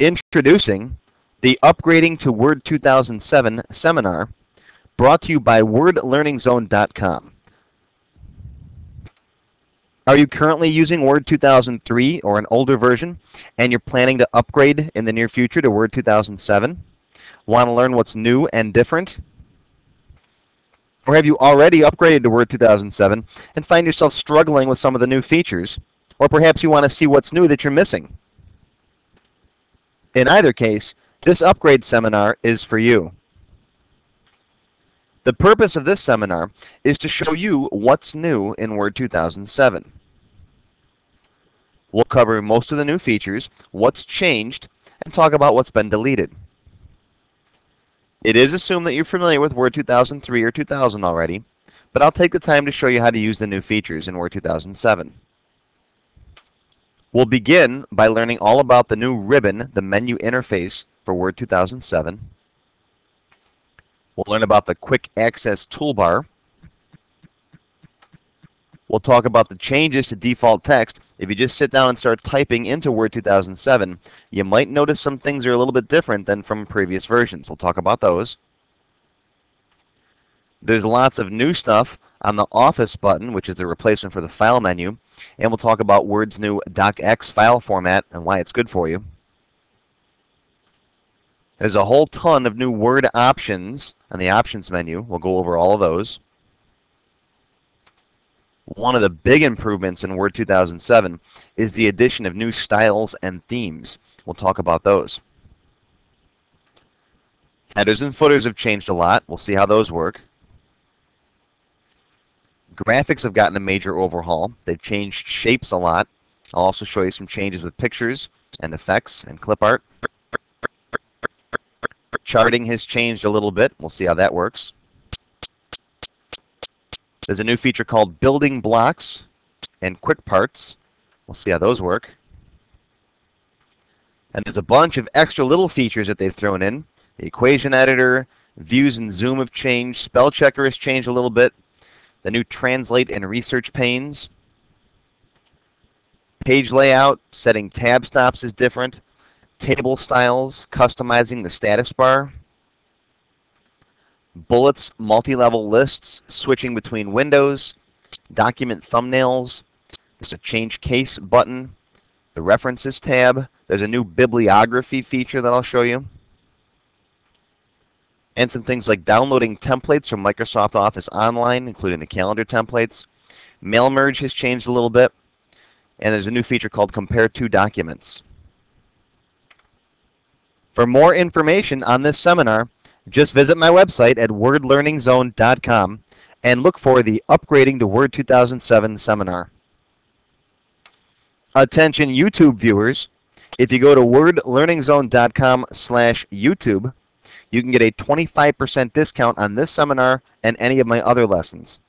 Introducing the Upgrading to Word 2007 seminar brought to you by WordLearningZone.com. Are you currently using Word 2003 or an older version and you're planning to upgrade in the near future to Word 2007? Want to learn what's new and different? Or have you already upgraded to Word 2007 and find yourself struggling with some of the new features? Or perhaps you want to see what's new that you're missing? In either case, this upgrade seminar is for you. The purpose of this seminar is to show you what's new in Word 2007. We'll cover most of the new features, what's changed, and talk about what's been deleted. It is assumed that you're familiar with Word 2003 or 2000 already, but I'll take the time to show you how to use the new features in Word 2007. We'll begin by learning all about the new ribbon, the menu interface for Word 2007. We'll learn about the Quick Access Toolbar. We'll talk about the changes to default text. If you just sit down and start typing into Word 2007, you might notice some things are a little bit different than from previous versions. We'll talk about those. There's lots of new stuff on the Office button, which is the replacement for the File menu. And we'll talk about Word's new DocX file format and why it's good for you. There's a whole ton of new Word options on the Options menu. We'll go over all of those. One of the big improvements in Word 2007 is the addition of new styles and themes. We'll talk about those. Headers and footers have changed a lot. We'll see how those work. Graphics have gotten a major overhaul. They've changed shapes a lot. I'll also show you some changes with pictures and effects and clip art. Charting has changed a little bit. We'll see how that works. There's a new feature called Building Blocks and Quick Parts. We'll see how those work. And there's a bunch of extra little features that they've thrown in. The equation editor, views and zoom have changed, spell checker has changed a little bit, the new translate and research panes. Page layout, setting tab stops is different. Table styles, customizing the status bar, bullets, multi-level lists, switching between windows, document thumbnails, there's a change case button, the references tab, there's a new bibliography feature that I'll show you, and some things like downloading templates from Microsoft Office Online, including the calendar templates. Mail merge has changed a little bit, and there's a new feature called Compare Two Documents. For more information on this seminar, just visit my website at wordlearningzone.com and look for the Upgrading to Word 2007 seminar. Attention YouTube viewers, if you go to wordlearningzone.com slash YouTube, you can get a 25% discount on this seminar and any of my other lessons.